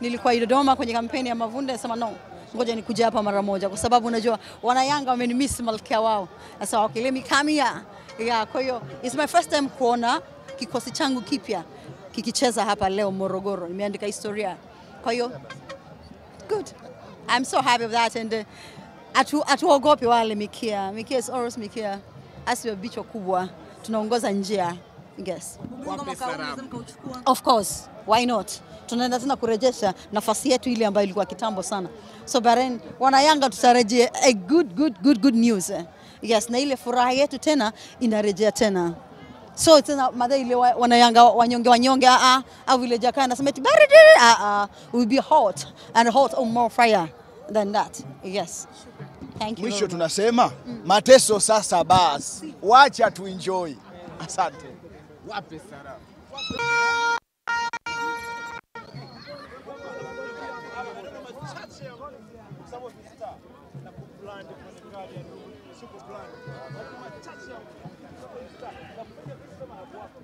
nilikuwa Dodoma kwenye kampeni ya Mavunde, nasema no, ngoja nikuja hapa mara moja, kwa sababu unajua wana Yanga wamenimiss malkia wao. Sasa okay, let me come here. Yeah, kwa hiyo it's my first time kuona kikosi changu kipya kikicheza hapa leo Morogoro. Nimeandika historia, kwa hiyo good. I'm so happy with that and uh, atu, atuogopi wale Mikia. Mikia is always Mikia. Asiwe bichwa kubwa, tunaongoza njia. Yes. Of course, why not? Tunaenda tena kurejesha nafasi yetu ile ambayo ilikuwa kitambo sana. So Bahrain, wana Yanga tutarejea a good good good good news. eh. Yes, na ile furaha yetu tena inarejea tena. So tena madai ile wa- wana Yanga wanyonge wanyonge a a au vile Jakaya anasema eti baridi a a will be hot and hot on more fire than that. Yes. Thank you. Mwisho tunasema mateso sasa basi, wacha tu enjoy Asante. Wape salamu. sababu star na kubrand serikali ya super blind. Kwa machache ya star na kufanya vitu kama hapo hapo.